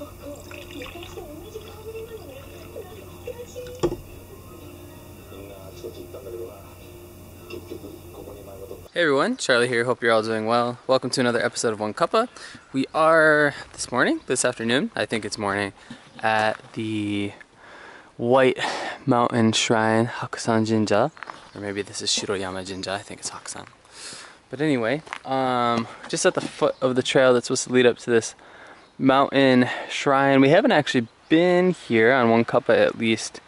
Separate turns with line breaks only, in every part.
Hey everyone, Charlie here. Hope you're all doing well. Welcome to another episode of One Cuppa. We are this morning, this afternoon, I think it's morning, at the White Mountain Shrine, Hakusan Jinja. Or maybe this is Shiroyama Jinja, I think it's Hakusan. But anyway, um, just at the foot of the trail that's supposed to lead up to this mountain shrine. We haven't actually been here on One Cuppa at least.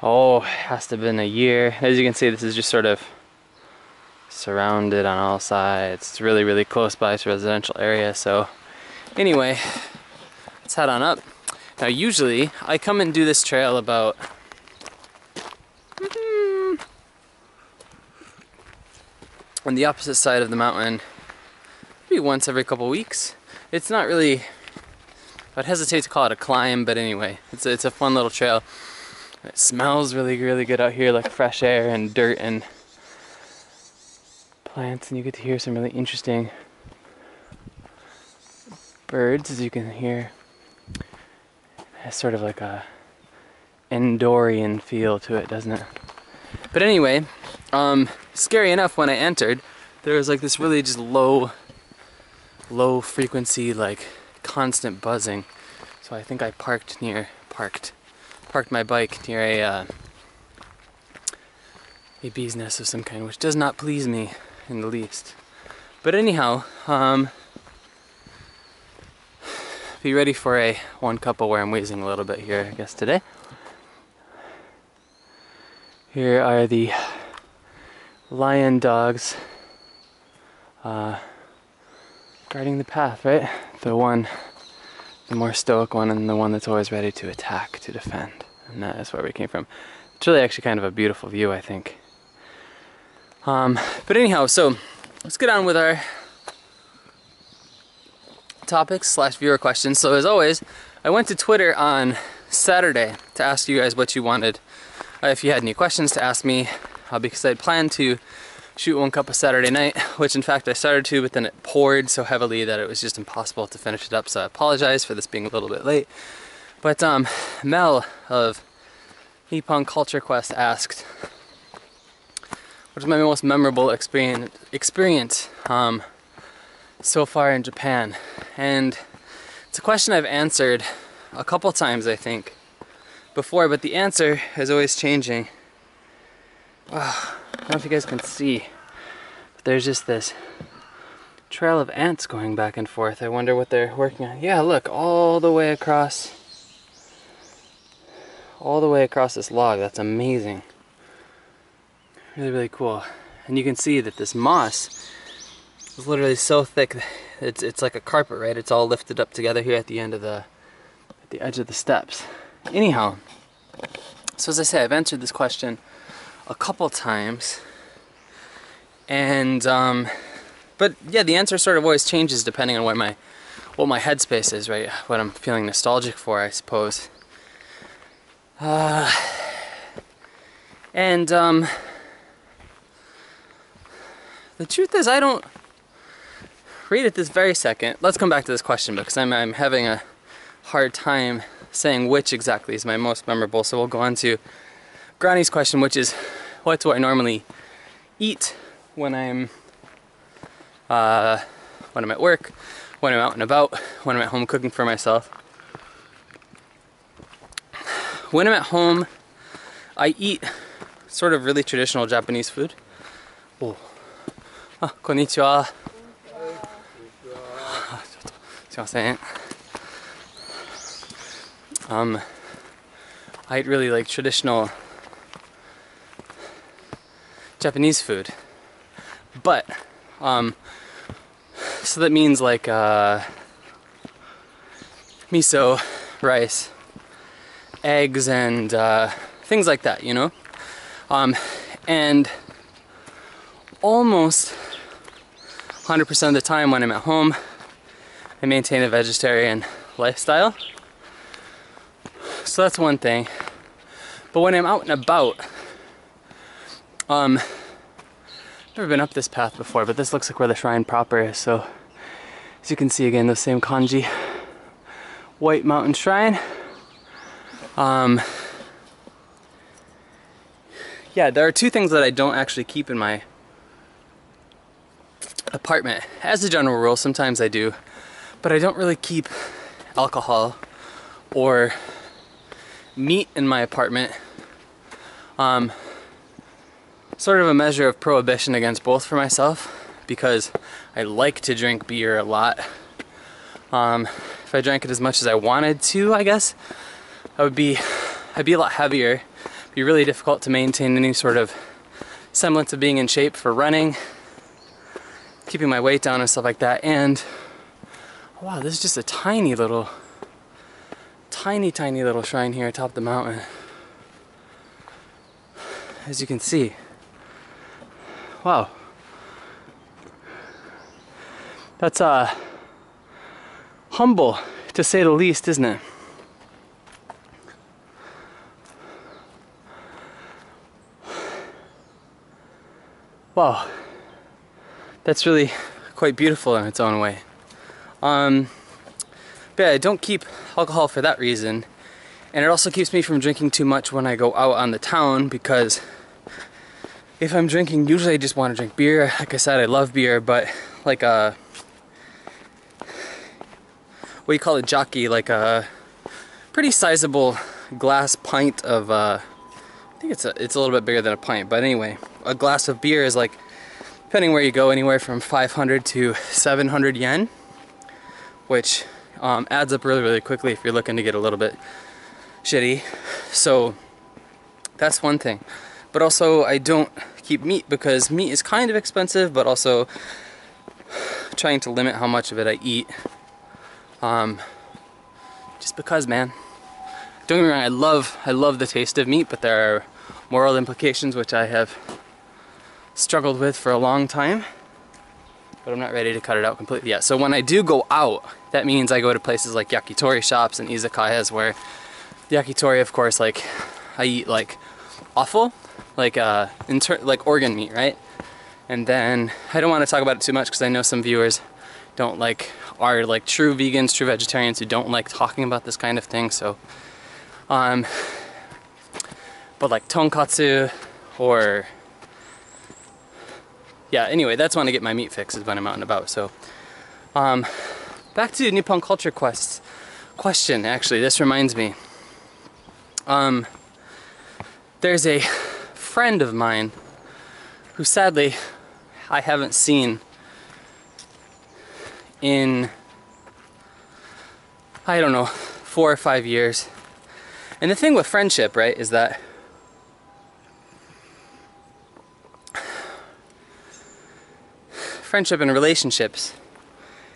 Oh, has to have been a year. As you can see, this is just sort of surrounded on all sides. It's really, really close by to residential area. So anyway, let's head on up. Now usually I come and do this trail about hmm, on the opposite side of the mountain maybe once every couple weeks. It's not really, I'd hesitate to call it a climb, but anyway, it's a, it's a fun little trail. It smells really, really good out here, like fresh air and dirt and plants, and you get to hear some really interesting birds, as you can hear has sort of like a Endorian feel to it, doesn't it? But anyway, um, scary enough when I entered, there was like this really just low, low frequency, like constant buzzing. So I think I parked near, parked, parked my bike near a, uh, a bee's nest of some kind, which does not please me in the least. But anyhow, um, be ready for a one Cuppa where I'm wheezing a little bit here, I guess, today. Here are the lion dogs uh, guarding the path, right? The one, the more stoic one, and the one that's always ready to attack, to defend. And that is where we came from. It's really actually kind of a beautiful view, I think. Um, but anyhow, so let's get on with our topics slash viewer questions. So as always, I went to Twitter on Saturday to ask you guys what you wanted, uh, if you had any questions to ask me, uh, because I'd planned to shoot one Cuppa Saturday night, which in fact I started to, but then it poured so heavily that it was just impossible to finish it up. So I apologize for this being a little bit late. But um, Mel of Nippon Culture Quest asked, what is my most memorable experience, experience um, so far in Japan? And it's a question I've answered a couple times, I think, before, but the answer is always changing. Oh, I don't know if you guys can see, but there's just this trail of ants going back and forth. I wonder what they're working on. Yeah, look, all the way across, all the way across this log. That's amazing. Really, really cool. And you can see that this moss is literally so thick it's it's like a carpet, right? It's all lifted up together here at the end of the at the edge of the steps. Anyhow, so as I say, I've answered this question a couple times, and um, but yeah, the answer sort of always changes depending on what my what my headspace is, right? What I'm feeling nostalgic for, I suppose. Uh, and um, the truth is, I don't read at this very second, let's come back to this question because I'm, I'm having a hard time saying which exactly is my most memorable. So we'll go on to Granny's question, which is, what do I normally eat when I'm uh, when I'm at work, when I'm out and about, when I'm at home cooking for myself. When I'm at home, I eat sort of really traditional Japanese food. Oh, ah, konnichiwa. Um, I eat really like traditional Japanese food but um so that means like uh miso rice eggs and uh, things like that you know um and almost 100% of the time when I'm at home I maintain a vegetarian lifestyle. So that's one thing. But when I'm out and about, um, never been up this path before, but this looks like where the shrine proper is. So as you can see again, the same kanji White Mountain Shrine. Um, yeah, there are two things that I don't actually keep in my apartment. As a general rule, sometimes I do, but I don't really keep alcohol or meat in my apartment. Um, sort of a measure of prohibition against both for myself because I like to drink beer a lot. Um, if I drank it as much as I wanted to, I guess, I would be, I'd be a lot heavier. It'd be really difficult to maintain any sort of semblance of being in shape for running, keeping my weight down and stuff like that. And wow, this is just a tiny little, tiny, tiny little shrine here atop the mountain. As you can see. Wow. That's uh humble to say the least, isn't it? Wow. That's really quite beautiful in its own way. Um, but yeah, I don't keep alcohol for that reason. And it also keeps me from drinking too much when I go out on the town because if I'm drinking, usually I just want to drink beer. Like I said, I love beer, but like a what do you call it, jockey, like a pretty sizable glass pint of uh, I think it's a, it's a little bit bigger than a pint, but anyway, a glass of beer is like depending where you go, anywhere from 500 to 700 yen, which um, adds up really, really quickly if you're looking to get a little bit shitty. So that's one thing. But also, I don't keep meat because meat is kind of expensive, but also trying to limit how much of it I eat. Um, just because, man. Don't get me wrong, I love, I love the taste of meat, but there are moral implications which I have struggled with for a long time. But I'm not ready to cut it out completely yet. So when I do go out, that means I go to places like yakitori shops and izakayas where yakitori, of course, like I eat like offal, like uh, inter- like organ meat, right? And then I don't want to talk about it too much because I know some viewers don't like are like true vegans, true vegetarians who don't like talking about this kind of thing. So, um, but like tonkatsu or yeah, anyway, that's when I get my meat fixes when I'm out and about. So, um, back to Nippon Culture quests question. Actually, this reminds me. Um, there's a friend of mine who sadly I haven't seen in I don't know, four or five years. And the thing with friendship, right, is that friendship and relationships,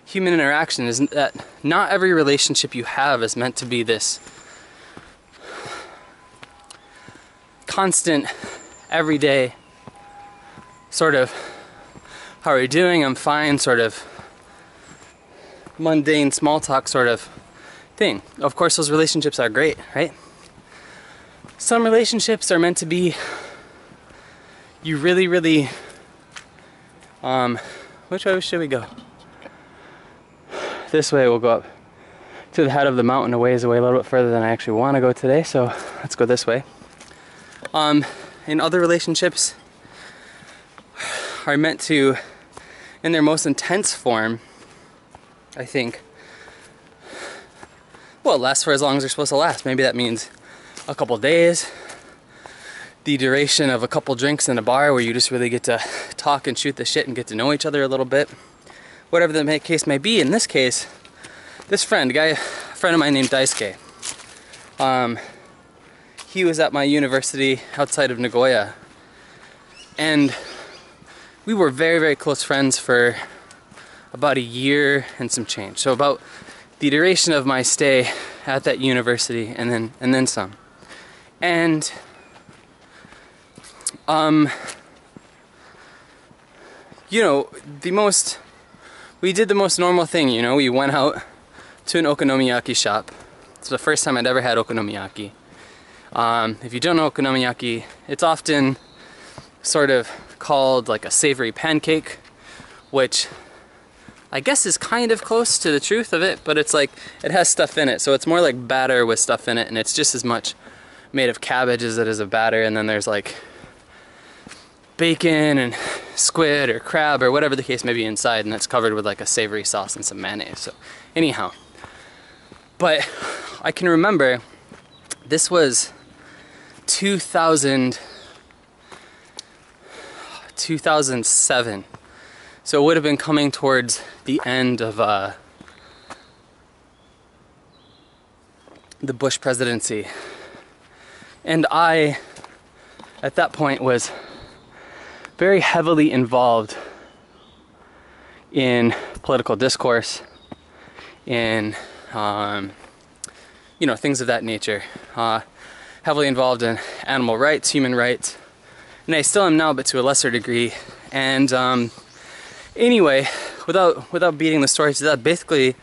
human interaction is that not every relationship you have is meant to be this constant, everyday sort of, how are you doing? I'm fine, sort of mundane small talk sort of thing. Of course, those relationships are great, right? Some relationships are meant to be you really, really um, which way should we go? This way we'll go up to the head of the mountain a ways away, a little bit further than I actually want to go today, so let's go this way. Um, in other relationships are meant to, in their most intense form, I think, well, last for as long as they're supposed to last. Maybe that means a couple days, the duration of a couple drinks in a bar where you just really get to talk and shoot the shit and get to know each other a little bit. Whatever the case may be, in this case, this friend, a guy, a friend of mine named Daisuke, um, he was at my university outside of Nagoya. And we were very, very close friends for about a year and some change. So about the duration of my stay at that university and then and then some. And um, you know, the most, we did the most normal thing, you know, we went out to an okonomiyaki shop. It's the first time I'd ever had okonomiyaki. Um, if you don't know okonomiyaki, it's often sort of called like a savory pancake, which I guess is kind of close to the truth of it, but it's like it has stuff in it. So it's more like batter with stuff in it, and it's just as much made of cabbage as it is of batter. And then there's like bacon and squid or crab or whatever the case may be inside, and it's covered with like a savory sauce and some mayonnaise. So, anyhow, but I can remember this was 2000. 2007 so it would have been coming towards the end of uh, the Bush presidency. And I, at that point, was very heavily involved in political discourse, in, um, you know, things of that nature. Uh, heavily involved in animal rights, human rights, and I still am now, but to a lesser degree. And um, anyway, without without beating the story to that, basically,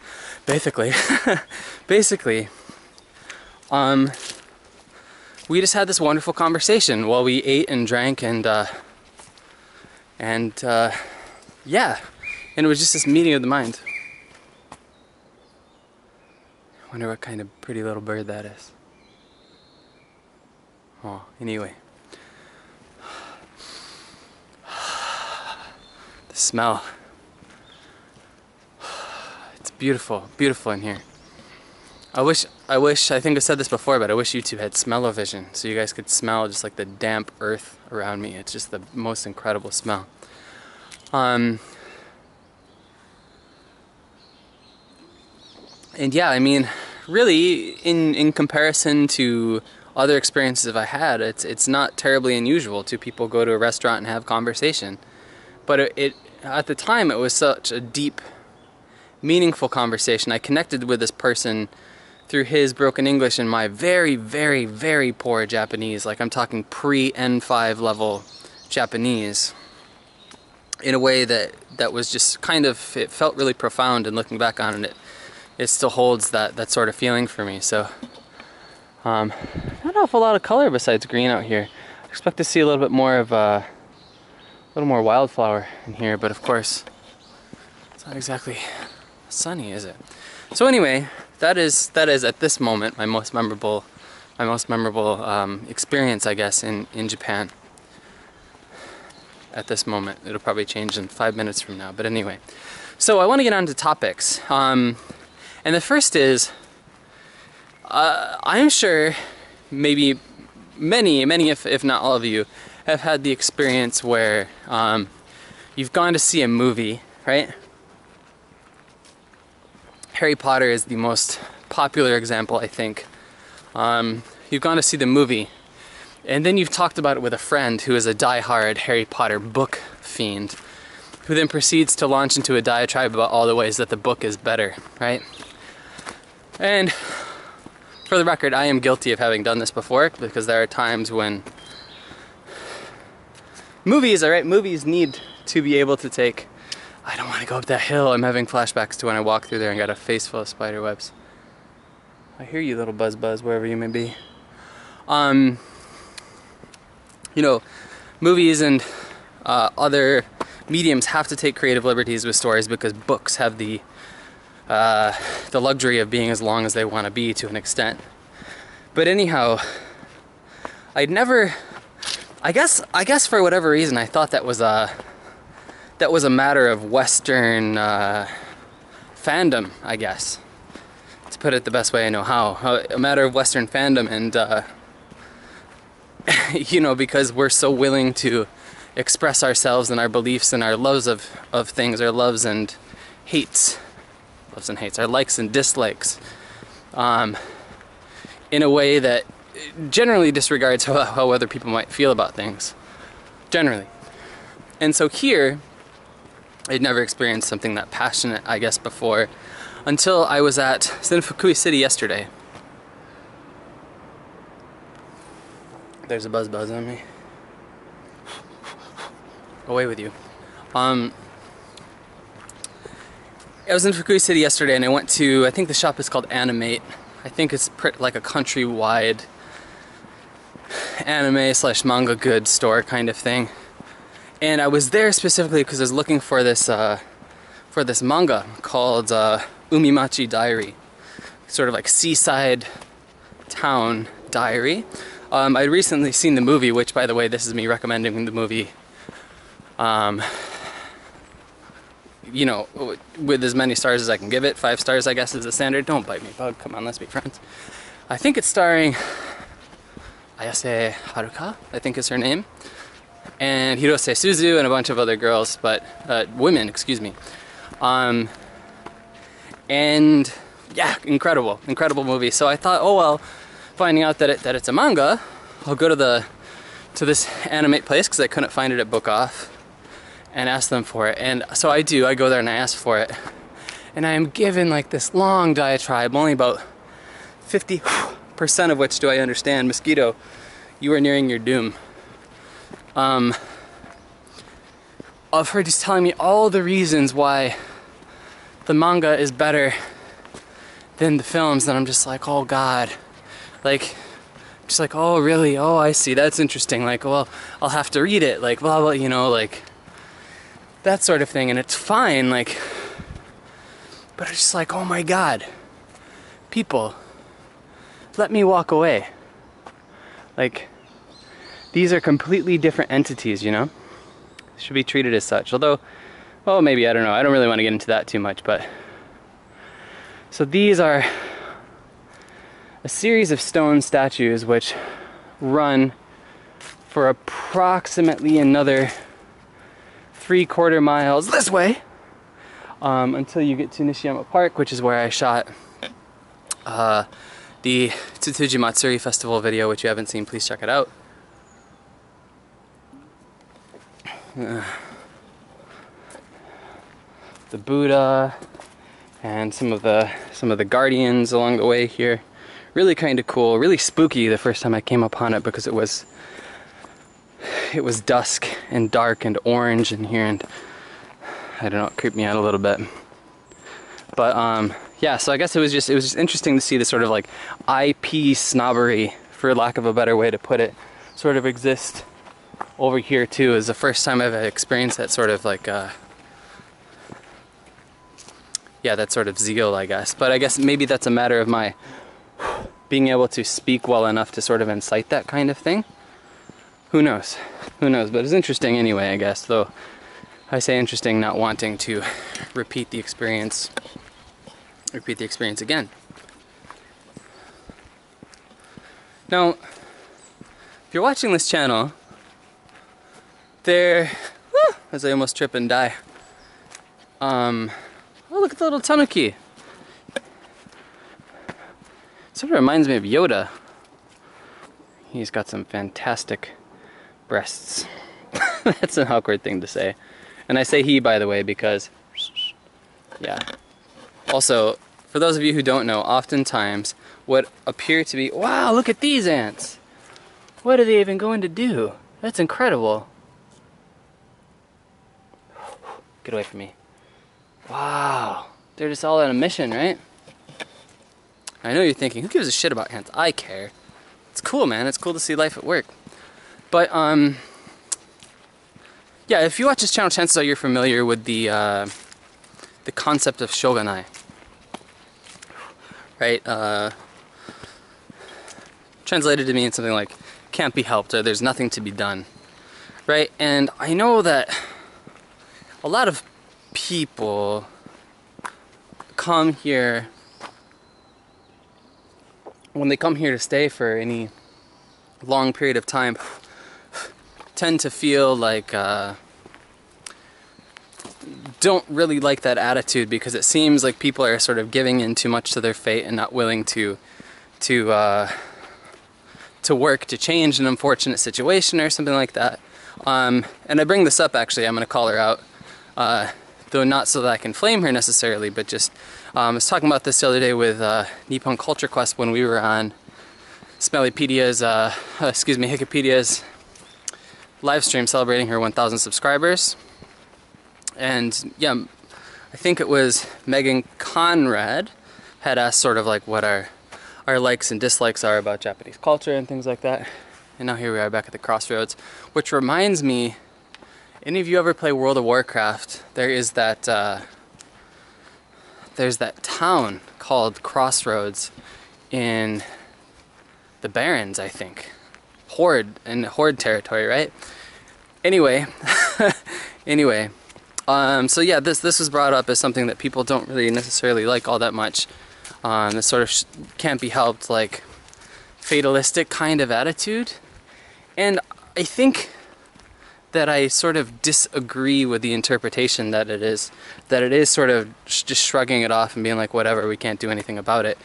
basically, basically, um, we just had this wonderful conversation while we ate and drank and uh, and uh, yeah, and it was just this meeting of the mind. I wonder what kind of pretty little bird that is. Oh, anyway. The smell. It's beautiful, beautiful in here. I wish, I wish, I think I said this before, but I wish YouTube had smell-o-vision so you guys could smell just like the damp earth around me. It's just the most incredible smell. Um, and yeah, I mean, really, in in comparison to other experiences I had, it's it's not terribly unusual to people go to a restaurant and have conversation. But it, it at the time it was such a deep, meaningful conversation. I connected with this person through his broken English and my very, very, very poor Japanese. Like I'm talking pre N5 level Japanese in a way that that was just kind of it felt really profound and looking back on it it still holds that that sort of feeling for me so um, not an awful lot of color besides green out here I expect to see a little bit more of uh, little more wildflower in here, but of course, it's not exactly sunny, is it? So anyway, that is that is at this moment my most memorable, my most memorable um, experience, I guess, in in Japan. At this moment, it'll probably change in five minutes from now. But anyway, so I want to get on to topics, um, and the first is, uh, I'm sure, maybe many, many, if if not all of you, have had the experience where um, you've gone to see a movie, right? Harry Potter is the most popular example, I think. Um, you've gone to see the movie, and then you've talked about it with a friend who is a die-hard Harry Potter book fiend, who then proceeds to launch into a diatribe about all the ways that the book is better, right? And for the record, I am guilty of having done this before because there are times when movies, all right, movies need to be able to take, I don't want to go up that hill. I'm having flashbacks to when I walked through there and got a face full of spider webs. I hear you, little buzz buzz, wherever you may be. Um, you know, movies and uh, other mediums have to take creative liberties with stories because books have the uh, the luxury of being as long as they want to be to an extent. But anyhow, I'd never I guess I guess for whatever reason I thought that was a that was a matter of Western uh, fandom, I guess, to put it the best way I know how. A matter of Western fandom, and uh, you know, because we're so willing to express ourselves and our beliefs and our loves of of things, our loves and hates, loves and hates, our likes and dislikes, um, in a way that generally disregards how, how other people might feel about things. Generally. And so here, I'd never experienced something that passionate, I guess, before until I was at Senfukui City yesterday. There's a buzz buzz on me. Away with you. Um, I was in Fukui City yesterday and I went to, I think the shop is called Animate. I think it's like a countrywide anime slash manga goods store kind of thing. And I was there specifically because I was looking for this uh, for this manga called uh, Umimachi Diary, sort of like seaside town diary. Um, I'd recently seen the movie, which, by the way, this is me recommending the movie. Um, you know, with as many stars as I can give it. Five stars, I guess, is the standard. Don't bite me, bug. Come on, let's be friends. I think it's starring Ayase Haruka, I think is her name, and Hirose Suzu and a bunch of other girls, but uh, women, excuse me. Um, and yeah, incredible, incredible movie. So I thought, oh well, finding out that it that it's a manga, I'll go to the to this animate place because I couldn't find it at Book Off and ask them for it. And so I do, I go there and I ask for it. And I am given like this long diatribe, only about 50% of which do I understand. Mosquito, you are nearing your doom. Um, of her just telling me all the reasons why the manga is better than the films, and I'm just like, oh god. Like, just like, oh really? Oh, I see. That's interesting. Like, well, I'll have to read it. Like, blah blah. You know, like that sort of thing, and it's fine. Like, but it's just like, oh my god, people, let me walk away. Like, these are completely different entities, you know? Should be treated as such. Although, well, maybe, I don't know. I don't really want to get into that too much, but. So these are a series of stone statues which run for approximately another three quarter miles this way um, until you get to Nishiyama Park, which is where I shot uh, the Tsutsuji Matsuri Festival video, which you haven't seen, please check it out. The Buddha and some of the some of the guardians along the way here. Really kind of cool, really spooky the first time I came upon it because it was it was dusk and dark and orange in here and I don't know, it creeped me out a little bit. But um, yeah, so I guess it was just it was just interesting to see the sort of like IP snobbery, for lack of a better way to put it, sort of exist over here too. Is the first time I've experienced that sort of like uh, yeah, that sort of zeal, I guess. But I guess maybe that's a matter of my being able to speak well enough to sort of incite that kind of thing. Who knows? Who knows? But it's interesting anyway, I guess, though I say interesting not wanting to repeat the experience repeat the experience again. Now, if you're watching this channel, there, as I almost trip and die, um, oh look at the little tanuki. Sort of reminds me of Yoda. He's got some fantastic breasts. That's an awkward thing to say. And I say he, by the way, because, yeah. Also, for those of you who don't know, oftentimes what appear to be, wow, look at these ants. What are they even going to do? That's incredible. Get away from me. Wow. They're just all on a mission, right? I know you're thinking, who gives a shit about ants? I care. It's cool, man. It's cool to see life at work. But, um, yeah, if you watch this channel, chances are you're familiar with the uh, the concept of shoganai, right? Uh, translated to mean something like "can't be helped" or "there's nothing to be done," right? And I know that a lot of people come here when they come here to stay for any long period of time tend to feel like uh, don't really like that attitude because it seems like people are sort of giving in too much to their fate and not willing to to uh, to work to change an unfortunate situation or something like that. Um, and I bring this up actually. I'm going to call her out, uh, though not so that I can flame her necessarily, but just um, I was talking about this the other day with uh, Nippon Culture Quest when we were on Smellypedia's, uh, excuse me, Hikkipedia's live stream celebrating her 1,000 subscribers. And yeah, I think it was Megan Conrad had asked sort of like what our our likes and dislikes are about Japanese culture and things like that. And now here we are back at the crossroads, which reminds me, any of you ever play World of Warcraft? There is that uh, there's that town called Crossroads in the Barrens, I think. Horde, and Horde territory, right? Anyway, anyway, um, so yeah, this this was brought up as something that people don't really necessarily like all that much. Um, this sort of can't be helped, like fatalistic kind of attitude, and I think that I sort of disagree with the interpretation that it is that it is sort of sh- just shrugging it off and being like whatever we can't do anything about it.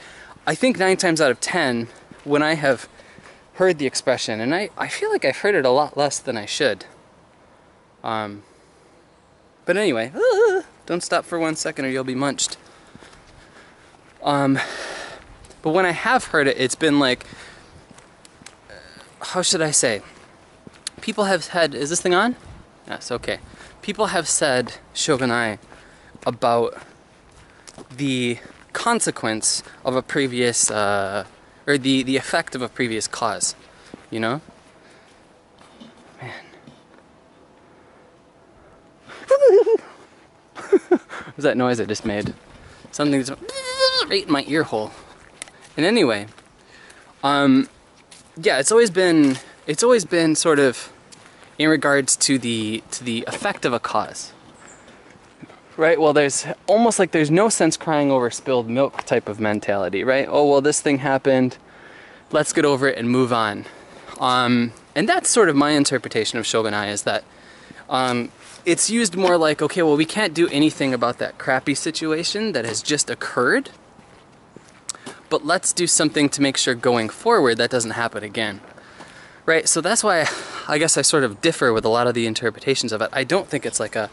I think 9 times out of 10 when I have heard the expression and I I feel like I've heard it a lot less than I should. Um but anyway, uh, don't stop for one second or you'll be munched. Um but when I have heard it it's been like how should I say? people have said, is this thing on? Yes, okay. People have said shoganai about the consequence of a previous, uh, or the, the effect of a previous cause, you know? Man. was that noise I just made? Something Something's right in my ear hole. And anyway, um, yeah, it's always been, it's always been sort of in regards to the to the effect of a cause. Right? Well, there's almost like there's no sense crying over spilled milk type of mentality, right? Oh, well, this thing happened. Let's get over it and move on. Um, and that's sort of my interpretation of shoganai is that um, it's used more like, okay, well, we can't do anything about that crappy situation that has just occurred, but let's do something to make sure going forward that doesn't happen again. Right? So that's why I guess I sort of differ with a lot of the interpretations of it. I don't think it's like a,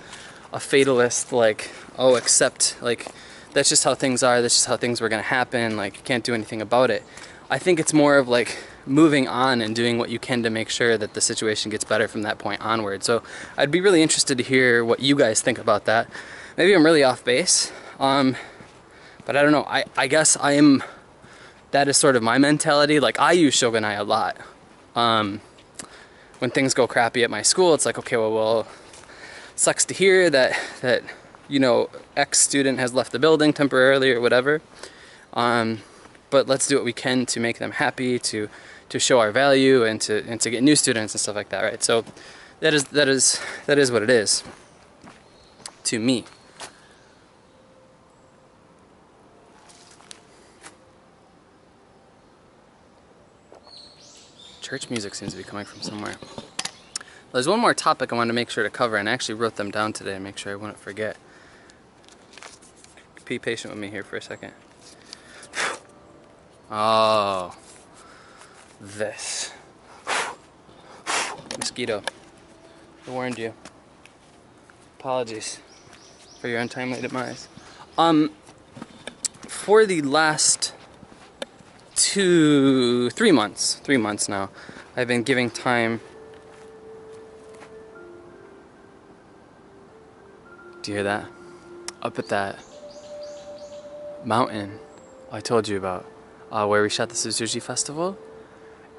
a fatalist, like, oh, accept, like, that's just how things are, that's just how things were going to happen, like, you can't do anything about it. I think it's more of like moving on and doing what you can to make sure that the situation gets better from that point onward. So I'd be really interested to hear what you guys think about that. Maybe I'm really off base, um, but I don't know. I, I guess I am, that is sort of my mentality. Like, I use Shoganai a lot. Um, when things go crappy at my school, it's like, okay, well, well, sucks to hear that that you know X student has left the building temporarily or whatever. Um, but let's do what we can to make them happy, to to show our value, and to and to get new students and stuff like that, right? So that is that is that is what it is to me. church music seems to be coming from somewhere. There's one more topic I wanted to make sure to cover, and I actually wrote them down today to make sure I wouldn't forget. Be patient with me here for a second. Oh, this. Mosquito. I warned you. Apologies for your untimely demise. Um, for the last two, three months, three months now, I've been giving time. Do you hear that? Up at that mountain I told you about, uh, where we shot the Tsutsuji Festival,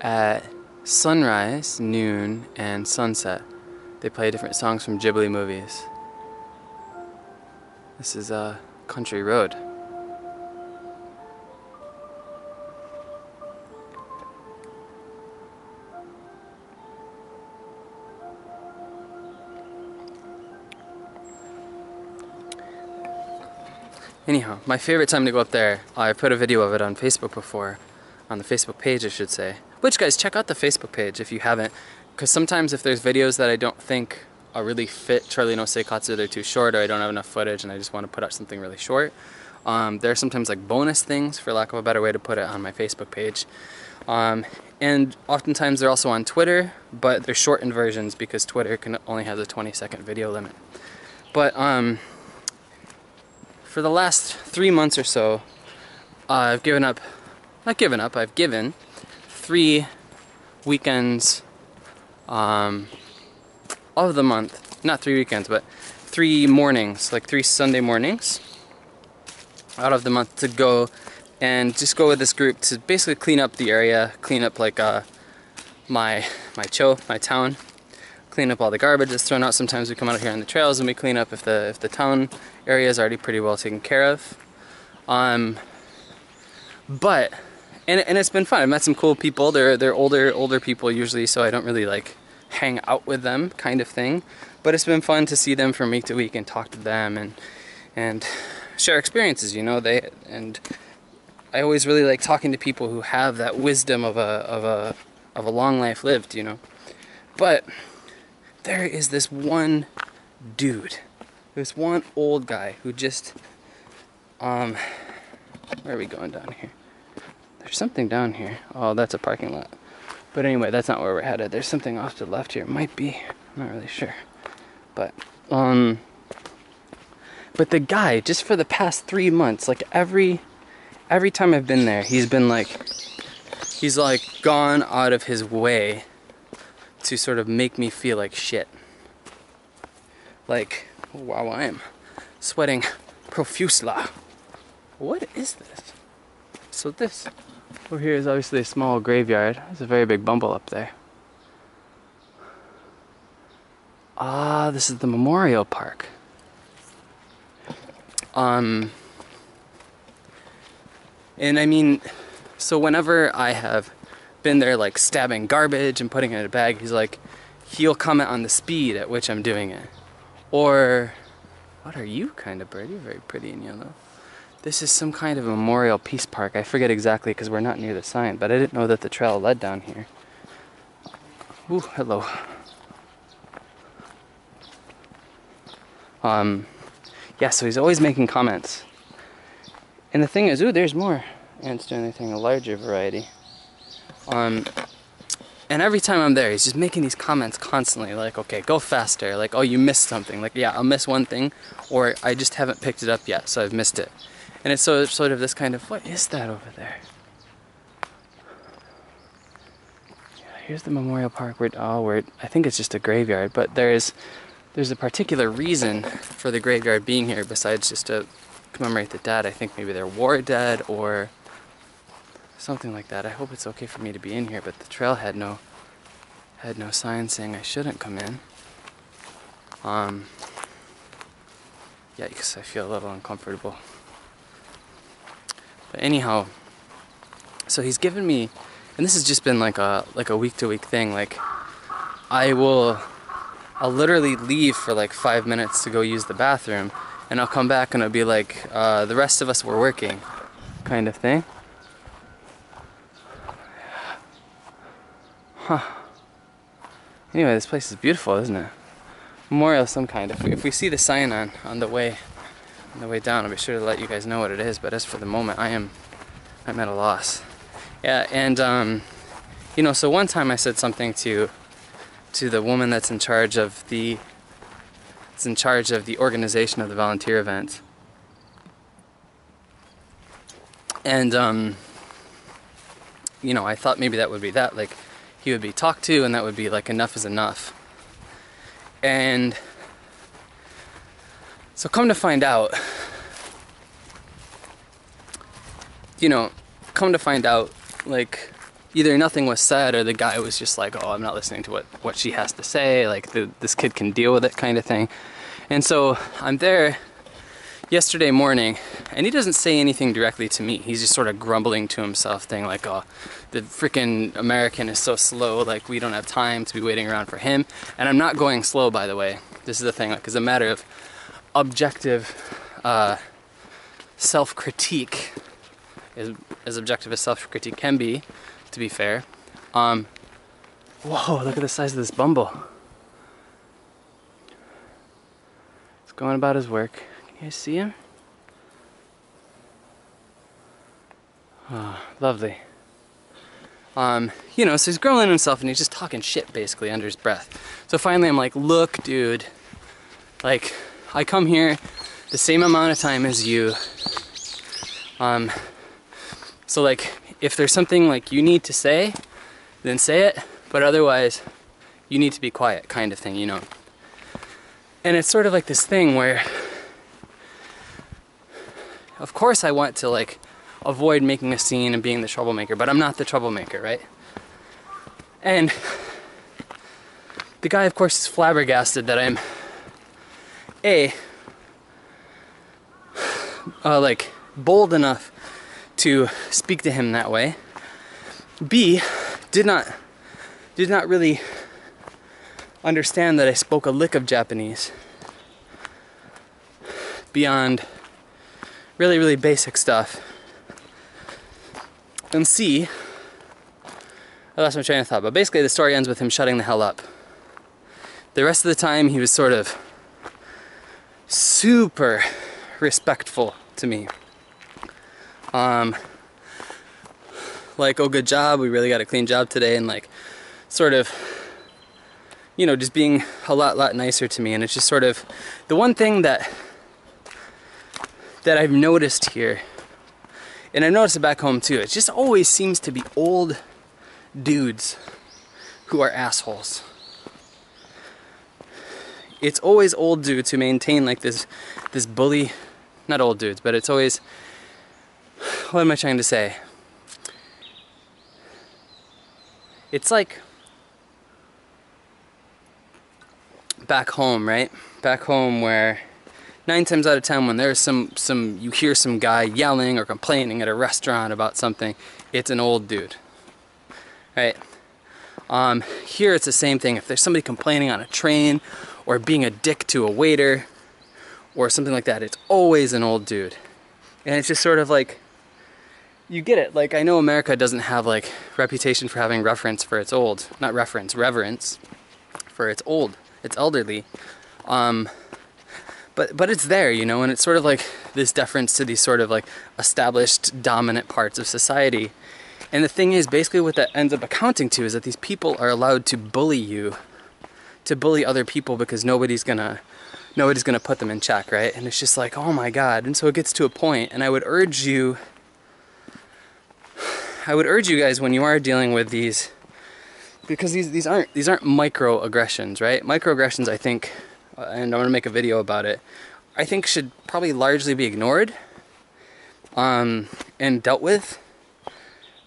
at sunrise, noon, and sunset, they play different songs from Ghibli movies. This is a country road. Anyhow, my favorite time to go up there, I put a video of it on Facebook before, on the Facebook page I should say. Which guys, check out the Facebook page if you haven't, because sometimes if there's videos that I don't think are really fit Charlie no Seikatsu, they're too short or I don't have enough footage and I just want to put out something really short. Um, there are sometimes like bonus things, for lack of a better way to put it, on my Facebook page. Um, and oftentimes they're also on Twitter, but they're shortened versions because Twitter can only has a 20 second video limit. But um, for the last three months or so, uh, I've given up, not given up, I've given three weekends um, of the month, not three weekends, but three mornings, like three Sunday mornings out of the month to go and just go with this group to basically clean up the area, clean up like uh, my my cho, my town, clean up all the garbage that's thrown out. Sometimes we come out here on the trails and we clean up if the if the town area is already pretty well taken care of. Um, but and and it's been fun. I've met some cool people. They're they're older older people usually, so I don't really like hang out with them kind of thing. But it's been fun to see them from week to week and talk to them and and share experiences. You know, they and I always really like talking to people who have that wisdom of a of a of a long life lived. You know, but there is this one dude, this one old guy who just um where are we going down here? There's something down here. Oh, that's a parking lot. But anyway, that's not where we're headed. There's something off to the left here. It might be. I'm not really sure. But um but the guy just for the past 3 months, like every every time I've been there, he's been like he's like gone out of his way to sort of make me feel like shit. Like wow, I am sweating profusely. What is this? So this over here is obviously a small graveyard. There's a very big bumble up there. Ah, this is the memorial park. Um, and I mean, so whenever I have been there, like stabbing garbage and putting it in a bag, he's like, he'll comment on the speed at which I'm doing it. Or, what are you, kind of bird? You're very pretty in yellow. This is some kind of memorial peace park. I forget exactly because we're not near the sign, but I didn't know that the trail led down here. Ooh, hello. Um, yeah, so he's always making comments. And the thing is, ooh, there's more ants doing their thing, a larger variety. Um, and every time I'm there, he's just making these comments constantly, like, okay, go faster, like, oh, you missed something, like, yeah, I'll miss one thing, or I just haven't picked it up yet, so I've missed it. And it's so, sort of this kind of, what is that over there? Yeah, here's the memorial park where, oh, where, I think it's just a graveyard, but there is, there's a particular reason for the graveyard being here besides just to commemorate the dead. I think maybe they're war dead or something like that. I hope it's okay for me to be in here, but the trail had no had no sign saying I shouldn't come in. Um, yeah, because I feel a little uncomfortable. But anyhow, so he's given me, and this has just been like a like a week to week thing. Like, I will, I'll literally leave for like five minutes to go use the bathroom, and I'll come back and it'll be like uh, the rest of us were working, kind of thing. Huh. Anyway, this place is beautiful, isn't it? Memorial of some kind. If we, if we see the sign on on the way on the way down, I'll be sure to let you guys know what it is. But as for the moment, I am I'm at a loss. Yeah, and um, you know, so one time I said something to to the woman that's in charge of the that's in charge of the organization of the volunteer event. And um, you know, I thought maybe that would be that, like he would be talked to and that would be like enough is enough. And so come to find out, you know, come to find out, like, either nothing was said or the guy was just like, oh, I'm not listening to what, what she has to say, like, the, this kid can deal with it kind of thing. And so I'm there yesterday morning, and he doesn't say anything directly to me. He's just sort of grumbling to himself, saying like, "Oh, the freaking American is so slow. Like we don't have time to be waiting around for him." And I'm not going slow, by the way. This is the thing, like, it's a matter of objective uh, self-critique, as, as objective as self-critique can be, to be fair. Um, whoa! Look at the size of this bumble. It's going about his work. You guys see him? Oh, lovely. Um, you know, so he's grilling himself and he's just talking shit basically under his breath. So finally I'm like, look, dude, like, I come here the same amount of time as you. Um, so like, if there's something like you need to say, then say it, but otherwise, you need to be quiet kind of thing, you know. And it's sort of like this thing where of course I want to like avoid making a scene and being the troublemaker, but I'm not the troublemaker, right? And the guy, of course, is flabbergasted that I'm a uh, like bold enough to speak to him that way. B, did not did not really understand that I spoke a lick of Japanese beyond really, really basic stuff. And C, I lost my train of thought, but basically the story ends with him shutting the hell up. The rest of the time he was sort of super respectful to me. Um, like, oh, good job, we really got a clean job today, and like, sort of, you know, just being a lot, lot nicer to me. And it's just sort of the one thing that that I've noticed here, and I've noticed it back home too. It just always seems to be old dudes who are assholes. It's always old dudes who maintain like this, this bully, not old dudes, but it's always. What am I trying to say? It's like back home, right? Back home where nine times out of ten when there's some some you hear some guy yelling or complaining at a restaurant about something, it's an old dude. Right? Um, here it's the same thing. If there's somebody complaining on a train or being a dick to a waiter or something like that, it's always an old dude. And it's just sort of like you get it. Like I know America doesn't have like reputation for having reference for its old, not reference, reverence for its old, its elderly. Um, but but it's there, you know, and it's sort of like this deference to these sort of like established dominant parts of society. And the thing is, basically, what that ends up accounting to is that these people are allowed to bully you, to bully other people because nobody's gonna, nobody's gonna put them in check, right? And it's just like, oh my god. And so it gets to a point, and I would urge you, I would urge you guys when you are dealing with these, because these these aren't these aren't microaggressions, right? Microaggressions, I think, and I'm gonna make a video about it. I think should probably largely be ignored um, and dealt with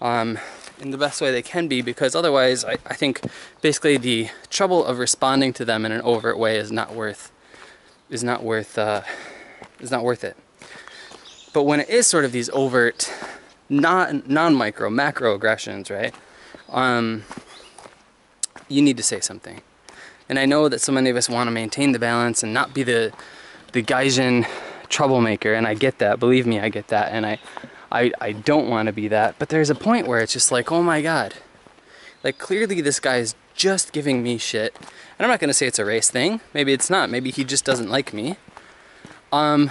um, in the best way they can be because otherwise I, I think basically the trouble of responding to them in an overt way is not worth is not worth uh, is not worth it. But when it is sort of these overt non non micro macro aggressions, right? Um, you need to say something. And I know that so many of us want to maintain the balance and not be the the Gaijin troublemaker, and I get that. Believe me, I get that, and I I I don't want to be that. But there's a point where it's just like, oh my god, like clearly this guy is just giving me shit. And I'm not gonna say it's a race thing. Maybe it's not. Maybe he just doesn't like me. Um.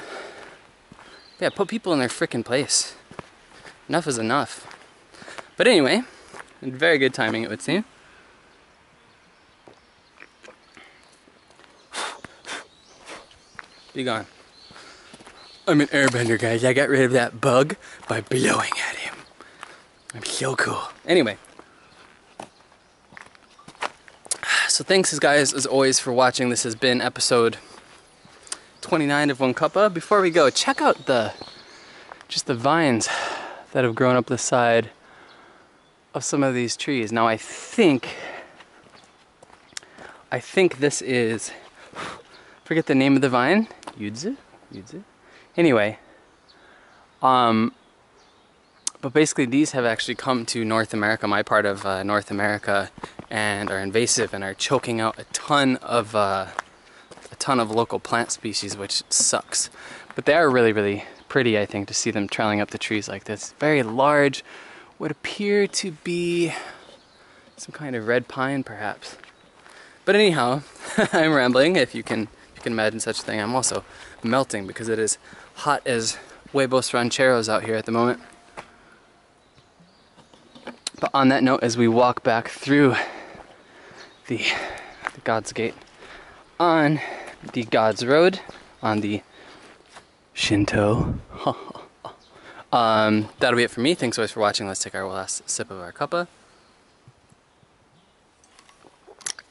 Yeah, put people in their freaking place. Enough is enough. But anyway, very good timing it would seem. Be gone. I'm an airbender, guys. I got rid of that bug by blowing at him. I'm so cool. Anyway. So thanks, guys, as always, for watching. This has been episode 29 of One Cuppa. Before we go, check out the just the vines that have grown up the side of some of these trees. Now I think I think this is forget the name of the vine. Yudzu? Yudzu? Anyway, um, but basically these have actually come to North America, my part of uh, North America, and are invasive and are choking out a ton of uh, a ton of local plant species, which sucks. But they are really, really pretty, I think, to see them trailing up the trees like this. Very large, would appear to be some kind of red pine, perhaps. But anyhow, I'm rambling. If you can can imagine such a thing. I'm also melting because it is hot as huevos rancheros out here at the moment. But on that note, as we walk back through the, the God's Gate on the God's Road, on the Shinto, um, that'll be it for me. Thanks always for watching. Let's take our last sip of our cuppa.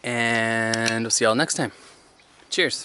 And we'll see y'all next time. Cheers.